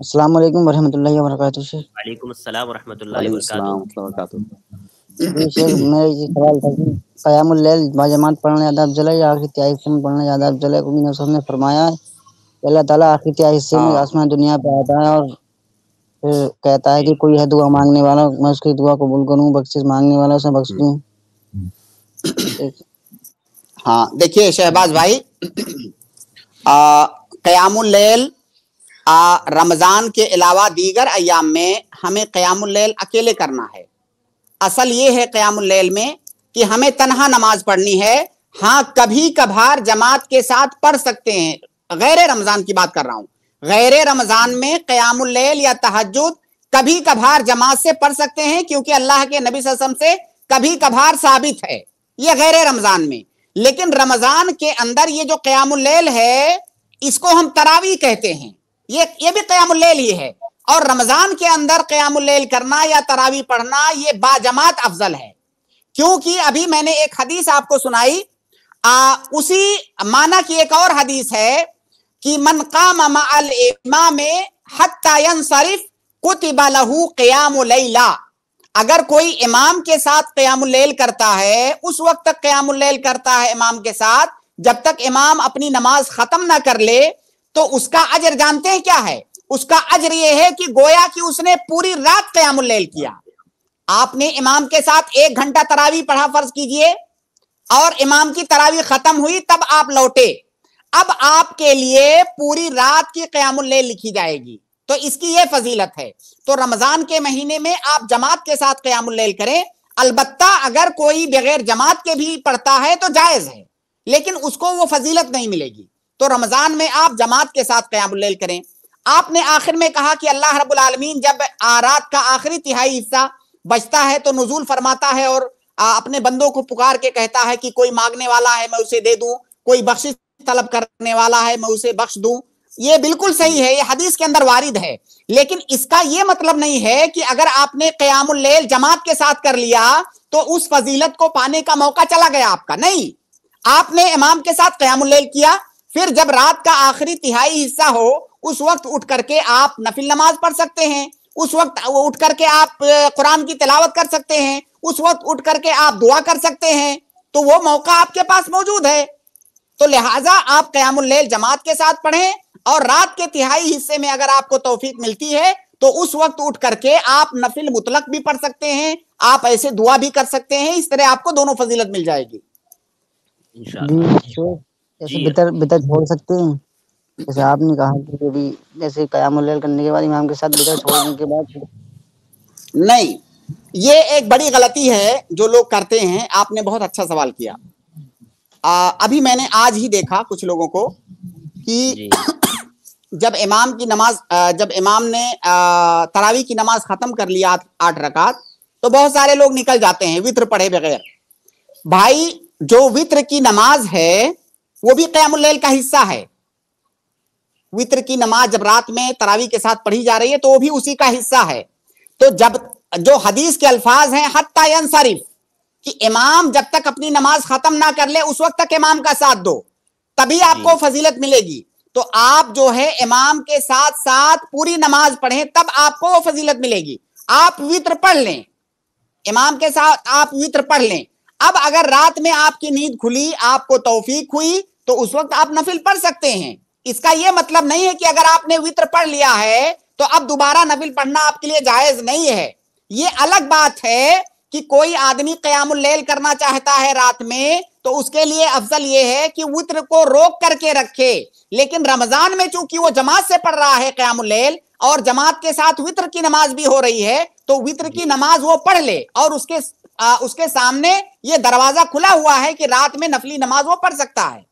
अस्सलाम वालेकुम वरहमतुल्लाहि वबरकातुहू से वालेकुम अस्सलाम वरहमतुल्लाहि वबरकातुहू जी शेख मेरा ये सवाल था कि क़यामुल लैल बाजमात पढ़ना ज़्यादा अफजल है या आखिरी तिहाई हिस्से में पढ़ना ज़्यादा अफजल है क्योंकि नबी ने फरमाया है। अल्लाह ताला आखिरी तिहाई हिस्से में हाँ। आसमान दुनिया पे आता है और फिर कहता है कि कोई है दुआ मांगने वाला मैं उसकी दुआ कबूल करूँ बख्शिश मांगने वाला उसे बख्श दूँ। हाँ देखिए शहबाज भाई आ, क़यामुल लैल रमज़ान के अलावा दीगर अयाम में हमें क़यामुल लैल अकेले करना है। असल ये है क़यामुल में कि हमें तनहा नमाज़ पढ़नी है। हाँ कभी कभार जमात के साथ पढ़ सकते हैं। गैर रमज़ान की बात कर रहा हूँ। गैर रमज़ान में क़यामुल या तहज्जुद कभी कभार जमात से पढ़ सकते हैं क्योंकि अल्लाह के नबी वसल्लम से कभी कभार साबित है। ये गैर रमज़ान में। लेकिन रमज़ान के अंदर ये जो क़यामुल लैल है, इसको हम तरावी कहते हैं। ये ये भी क़यामुल ही है। और रमज़ान के अंदर क़यामुल करना या तरावी पढ़ना ये बाजमात अफजल है। क्योंकि अभी मैंने एक हदीस आपको सुनाई आ, उसी माना की एक और हदीस है कि मन काम कुतिबा लहू अगर कोई इमाम के साथ क़यामुल लैल करता है उस वक्त तक क़यामुल लैल करता है इमाम के साथ जब तक इमाम अपनी नमाज़ खत्म ना कर ले तो उसका अजर जानते हैं क्या है? उसका अजर यह है कि गोया कि उसने पूरी रात कयामुल लैल किया। आपने इमाम के साथ एक घंटा तरावी पढ़ा, फ़र्ज़ कीजिए। और इमाम की तरावी खत्म हुई, तब आप लौटे। अब आपके लिए पूरी रात की कयामुल लैल लिखी जाएगी। तो इसकी यह फजीलत है। तो रमज़ान के महीने में आप जमात के साथ कयामुल लैल करें। अलबत्ता अगर कोई बगैर जमात के भी पढ़ता है तो जायज़ है। लेकिन उसको वो फजीलत नहीं मिलेगी। तो रमज़ान में आप जमात के साथ कयामुल करें। आपने आखिर में कहा कि अल्लाह रब्बुल आलमीन जब रात का आखिरी तिहाई हिस्सा बचता है तो नजूल फरमाता है और अपने बंदों को पुकार के कहता है कि कोई मांगने वाला है, मैं उसे दे दूँ। कोई बख्शिश तलब करने वाला है, मैं उसे बख्श दूँ। ये बिल्कुल सही है, ये हदीस के अंदर वारिद है। लेकिन इसका ये मतलब नहीं है कि अगर आपने कयामुल जमात के साथ कर लिया तो उस फजीलत को पाने का मौका चला गया आपका। नहीं, आपने इमाम के साथ कयामुल किया फिर जब रात का आखिरी तिहाई हिस्सा हो उस वक्त उठ करके आप नफिल नमाज़ पढ़ सकते हैं। उस वक्त उठ करके आप कुरान की तिलावत कर सकते हैं। उस वक्त उठ करके आप दुआ कर सकते हैं। तो वो मौका आपके पास मौजूद है। तो लिहाजा आप कयामुल लैल जमात के साथ पढ़ें और रात के तिहाई हिस्से में अगर आपको तोफीक मिलती है तो उस वक्त उठ करके आप नफिल मुतलक भी पढ़ सकते हैं। आप ऐसे दुआ भी कर सकते हैं। इस तरह आपको दोनों फजीलत मिल जाएगी। जैसे बितर बितर छोड़ सकते हैं। जैसे आपने कहा कि अभी जैसे कयामुल लैल करने के बाद इमाम के साथ बितर छोड़ने के बाद नहीं ये एक बड़ी गलती है जो लोग करते हैं। आपने बहुत अच्छा सवाल किया। आ, अभी मैंने आज ही देखा कुछ लोगों को कि जब इमाम की नमाज़ जब इमाम ने तरावी की नमाज़ खत्म कर लिया आठ रकात तो बहुत सारे लोग निकल जाते हैं वित्र पढ़े बगैर। भाई जो वित्र की नमाज़ है वो भी कयामुल का हिस्सा है। वित्र की नमाज़ जब रात में तरावी के साथ पढ़ी जा रही है तो वो भी उसी का हिस्सा है। तो जब जो हदीस के अल्फाज हैं हत्ता शरीफ कि इमाम जब तक अपनी नमाज़ खत्म ना कर ले उस वक्त तक इमाम का साथ दो तभी आपको फजीलत मिलेगी। तो आप जो है इमाम के साथ साथ पूरी नमाज़ पढ़ें तब आपको वो फजीलत मिलेगी। आप वित्र पढ़ लें इमाम के साथ आप वित्र पढ़ लें। अब अगर रात में आपकी नींद खुली आपको तोफीक हुई तो उस वक्त आप नफिल पढ़ सकते हैं। इसका यह मतलब नहीं है कि अगर आपने वित्र पढ़ लिया है तो अब दोबारा नफिल पढ़ना आपके लिए जायज़ नहीं है। ये अलग बात है कि कोई आदमी कयामुल लैल करना चाहता है रात में तो उसके लिए अफजल ये है कि वित्र को रोक करके रखे। लेकिन रमज़ान में चूँकि वो जमात से पढ़ रहा है कयामुल लैल और जमात के साथ वित्र की नमाज़ भी हो रही है तो वित्र की नमाज़ वो पढ़ ले और उसके आ, उसके सामने ये दरवाज़ा खुला हुआ है कि रात में नफली नमाज़ वो पढ़ सकता है।